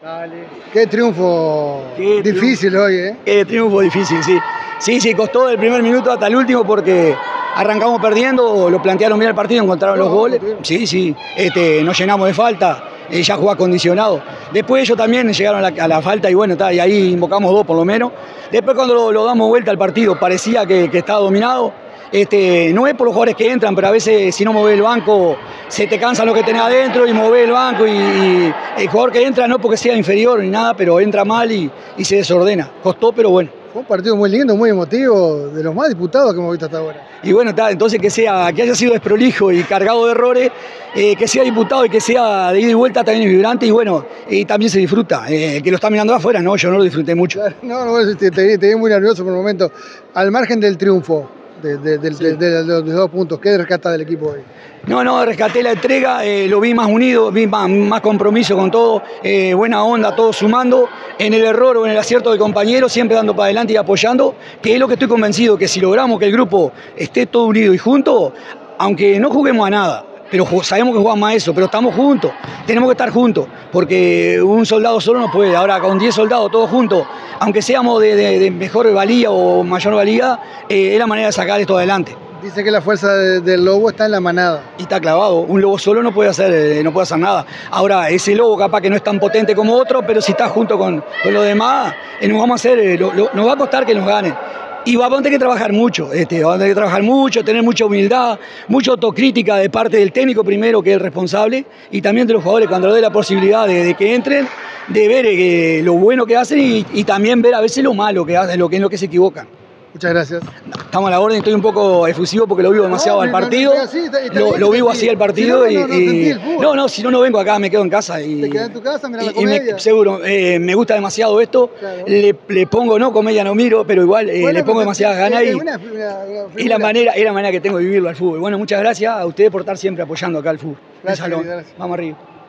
Dale. Qué triunfo Qué difícil hoy, ¿eh? Qué triunfo difícil, sí. Sí, sí, costó del primer minuto hasta el último porque arrancamos perdiendo, lo plantearon bien el partido, encontraron los goles. Sí, sí, este, nos llenamos de falta, eh, ya jugaba condicionado. Después ellos también llegaron a la, falta y bueno, está, y ahí invocamos dos por lo menos. Después cuando lo, damos vuelta al partido parecía que, que estaba dominado este, no es por los jugadores que entran, pero a veces si no mueve el banco se te cansa lo que tenés adentro y mueve el banco y, el jugador que entra no porque sea inferior ni nada, pero entra mal y, se desordena. Costó, pero bueno. Fue un partido muy lindo, muy emotivo, de los más disputados que hemos visto hasta ahora. Y bueno, está, entonces que sea, que haya sido desprolijo y cargado de errores, eh, que sea disputado y que sea de ida y vuelta también es vibrante y bueno, y también se disfruta. Eh, que lo está mirando afuera, no, yo no lo disfruté mucho. No, no, te, te, te vi muy nervioso por el momento. Al margen del triunfo, de, los dos puntos. ¿Qué rescata del equipo hoy? No, no, rescaté la entrega, eh, lo vi más unido, vi más, compromiso con todo, eh, buena onda, todos sumando, en el error o en el acierto del compañero, siempre dando para adelante y apoyando, que es lo que estoy convencido, que si logramos que el grupo esté todo unido y junto, aunque no juguemos a nada, pero sabemos que jugamos a eso, pero estamos juntos, tenemos que estar juntos, porque un soldado solo no puede, ahora con 10 soldados todos juntos, aunque seamos de, mejor valía o mayor valía, eh, es la manera de sacar esto adelante. Dice que la fuerza del lobo está en la manada. Y está clavado. Un lobo solo no puede hacer, eh, no puede hacer nada. Ahora, ese lobo capaz que no es tan potente como otro, pero si está junto con, los demás, eh, nos vamos a hacer, nos va a costar que nos ganen. Y vamos a tener que trabajar mucho, este, a tener que trabajar mucho, tener mucha humildad, mucha autocrítica de parte del técnico primero, que es el responsable, y también de los jugadores cuando le dé la posibilidad de, que entren, de ver eh, lo bueno que hacen y, también ver a veces lo malo que hacen, lo que es lo que se equivocan. Muchas gracias. Estamos a la orden, estoy un poco efusivo porque lo vivo demasiado al partido. lo, vivo así al partido y, no, no, si no no vengo acá, me quedo en casa y te quedas en tu casa, mira la comedia. seguro, eh, me gusta demasiado esto. Le, pongo no comedia no miro, pero igual eh, le pongo demasiadas ganas y, es la manera, es la manera que tengo de vivirlo al fútbol. Bueno, muchas gracias a ustedes por estar siempre apoyando acá al fútbol. Gracias, Vamos arriba.